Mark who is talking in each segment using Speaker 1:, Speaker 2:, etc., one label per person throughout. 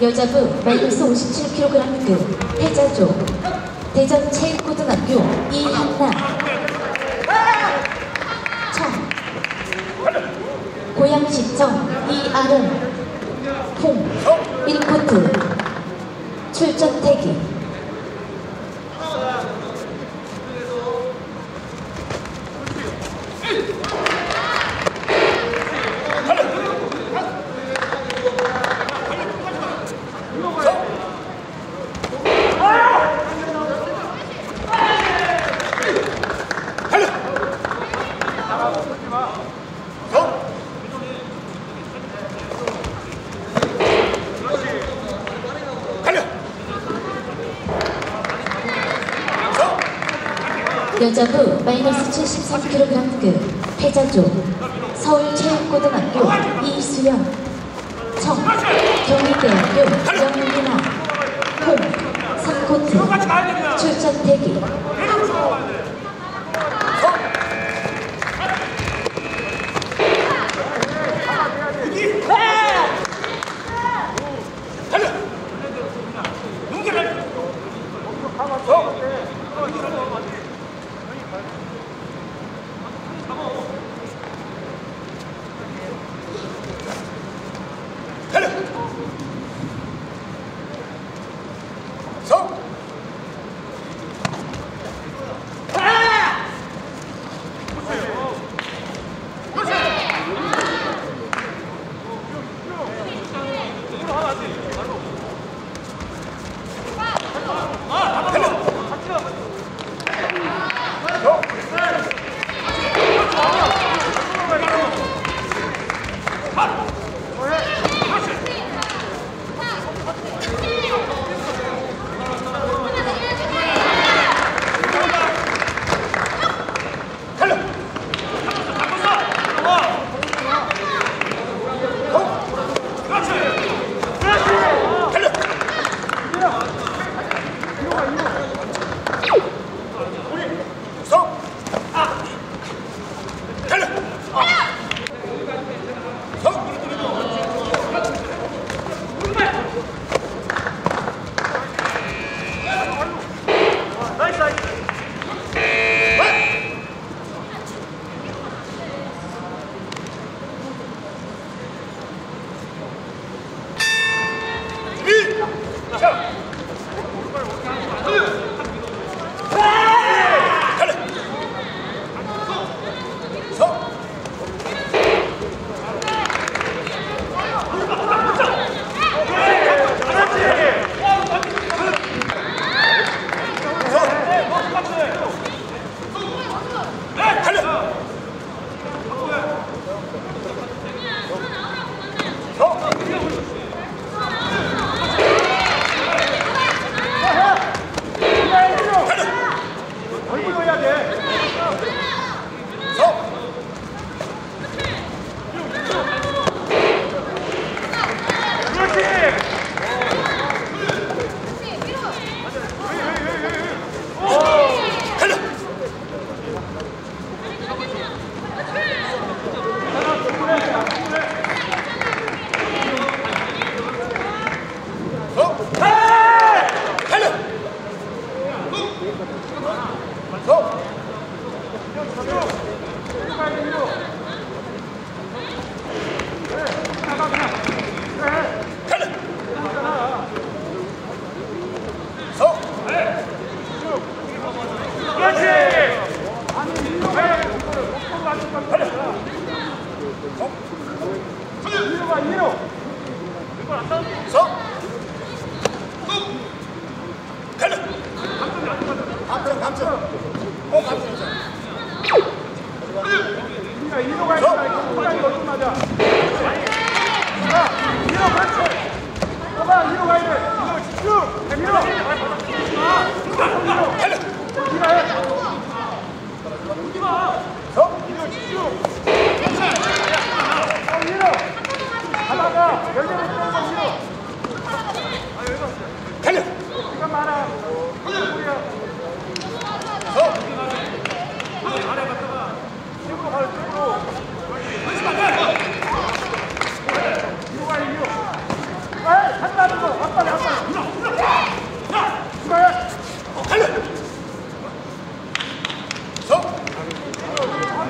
Speaker 1: 여자부 마이너스 57kg급 패자조. 대전 체육고등학교 이한나. 청 고양시청 이아름. 홍 1코트. 출전 태기 여자부 마이너스 73kg급 패자조 서울체육고등학교 이수연 청 경희대학교 영민아 홍 3코트 출전 대기
Speaker 2: 우리가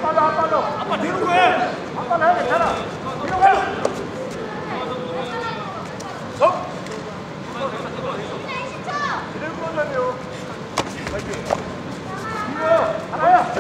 Speaker 2: 아빠도 아빠도. 아빠 뒤로 가. 아빠는 해야 괜찮아 뒤로 가. 섭! 이럴 거라며 파이팅. 이거 하나야